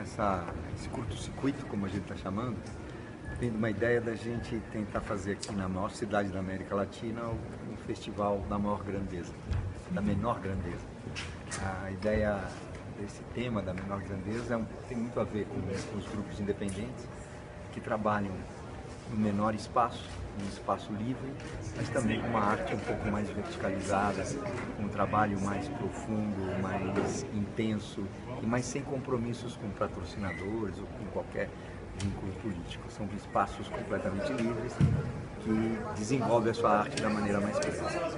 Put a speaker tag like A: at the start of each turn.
A: essa, esse curto-circuito, como a gente está chamando, de uma ideia da gente tentar fazer aqui na maior cidade da América Latina um festival da maior grandeza, da menor grandeza. A ideia desse tema da menor grandeza é tem muito a ver com, com os grupos independentes que trabalham no menor espaço, um espaço livre, mas também com uma arte um pouco mais verticalizada, um trabalho mais profundo, mais intenso e mais sem compromissos com patrocinadores ou com qualquer vínculo político. São espaços completamente livres que desenvolvem a sua arte da maneira mais plena.